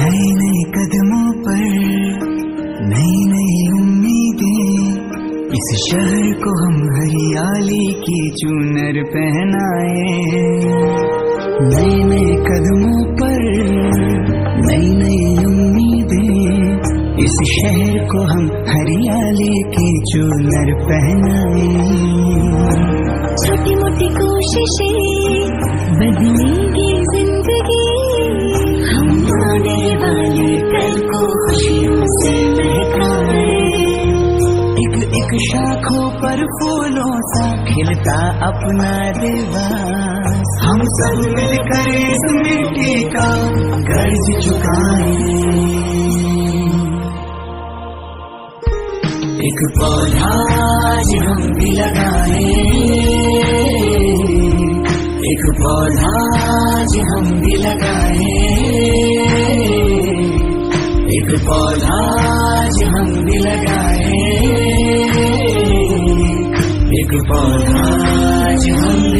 नए नए कदमों पर नई नई उम्मीदें। इस शहर को हम हरियाली की चूनर पहनाए। नए नए कदमों पर नई नई उम्मीदें। इस शहर को हम हरियाली की चूनर पहनाए। छोटी मोटी कोशिशें बदली शाखों पर फूलों सा खिलता अपना दिवास हम सब मिलकर इस मिट्टी का कर्ज चुकाए। एक पौधा आज हम भी लगाए। एक पौधा आज हम भी लगाए। एक पौधा आज हम भी लगाए। एक पौधा आज हम भी लगाए